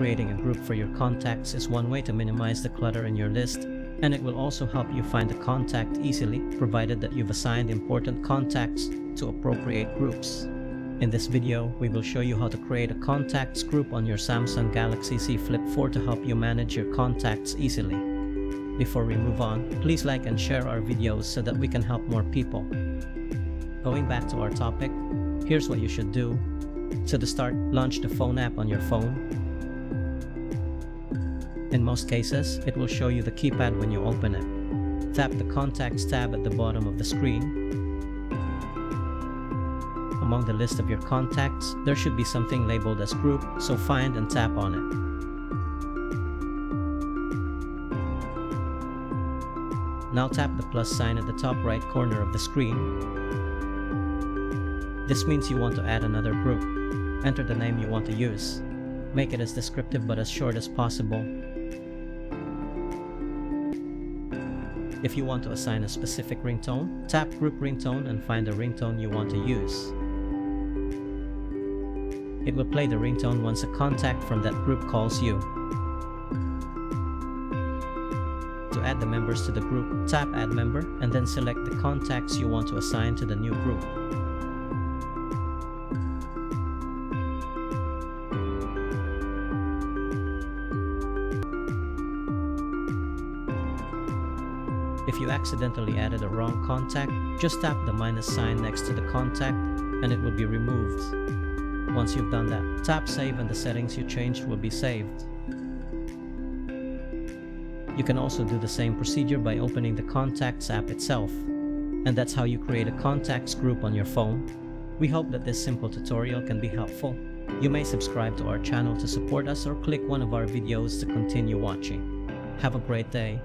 creating a group for your contacts is one way to minimize the clutter in your list, and it will also help you find a contact easily, provided that you've assigned important contacts to appropriate groups. In this video, we will show you how to create a contacts group on your Samsung Galaxy Z Flip 4 to help you manage your contacts easily. Before we move on, please like and share our videos so that we can help more people. Going back to our topic, here's what you should do. To start, launch the phone app on your phone. In most cases, it will show you the keypad when you open it. Tap the Contacts tab at the bottom of the screen among the list of your contacts, there should be something labeled as group, so find and tap on it. Now tap the plus sign at the top right corner of the screen. This means you want to add another group. Enter the name you want to use. Make it as descriptive but as short as possible. If you want to assign a specific ringtone, tap Group Ringtone and find the ringtone you want to use. It will play the ringtone once a contact from that group calls you. To add the members to the group, tap Add Member and then select the contacts you want to assign to the new group. If you accidentally added a wrong contact, just tap the minus sign next to the contact and it will be removed. Once you've done that, tap save and the settings you changed will be saved. You can also do the same procedure by opening the Contacts app itself. And that's how you create a contacts group on your phone. We hope that this simple tutorial can be helpful. You may subscribe to our channel to support us or click one of our videos to continue watching. Have a great day.